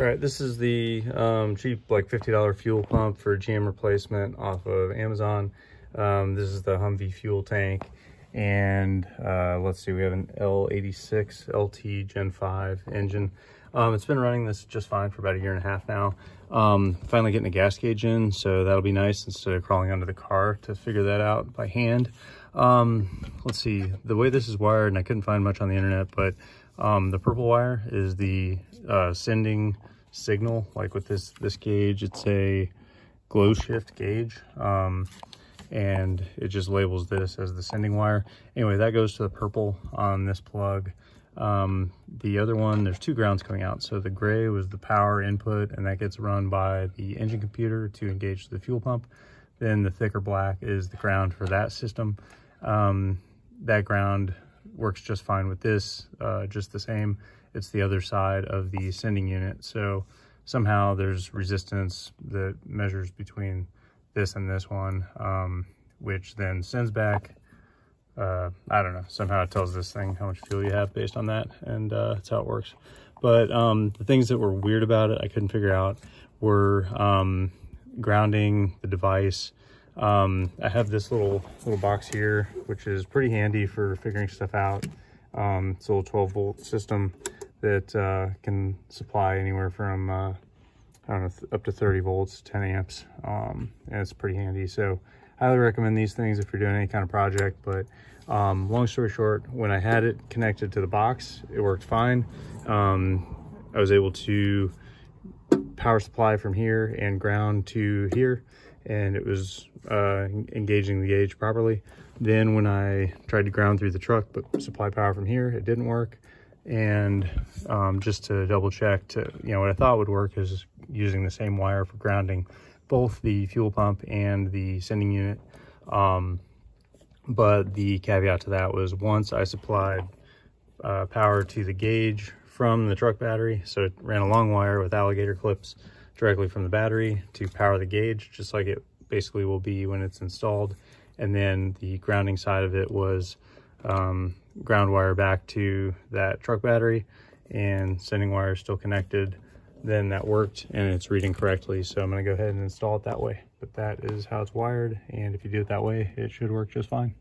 All right, this is the um, cheap, like $50 fuel pump for GM replacement off of Amazon. Um, this is the Humvee fuel tank. And uh, let's see, we have an L86 LT Gen 5 engine. Um, it's been running this just fine for about a year and a half now. Um, finally getting a gas gauge in, so that'll be nice instead of crawling under the car to figure that out by hand. Um, let's see, the way this is wired, and I couldn't find much on the internet, but um, the purple wire is the uh, sending signal. Like with this, this gauge, it's a Glowshift gauge. Um, and it just labels this as the sending wire. Anyway, that goes to the purple on this plug. Um, the other one, there's two grounds coming out. So the gray was the power input and that gets run by the engine computer to engage the fuel pump. Then the thicker black is the ground for that system. Um, that ground works just fine with this, uh, just the same. It's the other side of the sending unit. So somehow there's resistance that measures between this and this one, um, which then sends back uh, I don't know, somehow it tells this thing how much fuel you have based on that, and uh, that's how it works. But um, the things that were weird about it, I couldn't figure out, were um, grounding the device. Um, I have this little little box here, which is pretty handy for figuring stuff out. Um, it's a little 12 volt system that uh, can supply anywhere from, uh, I don't know, up to 30 volts, 10 amps, um, and it's pretty handy. So highly recommend these things if you're doing any kind of project. But um, long story short, when I had it connected to the box, it worked fine. Um, I was able to power supply from here and ground to here, and it was uh, engaging the gauge properly. Then when I tried to ground through the truck, but supply power from here, it didn't work. And um, just to double check to, you know, what I thought would work is using the same wire for grounding both the fuel pump and the sending unit. Um, but the caveat to that was once I supplied uh, power to the gauge from the truck battery, so it ran a long wire with alligator clips directly from the battery to power the gauge, just like it basically will be when it's installed. And then the grounding side of it was um, ground wire back to that truck battery and sending wire still connected then that worked and it's reading correctly. So I'm gonna go ahead and install it that way. But that is how it's wired. And if you do it that way, it should work just fine.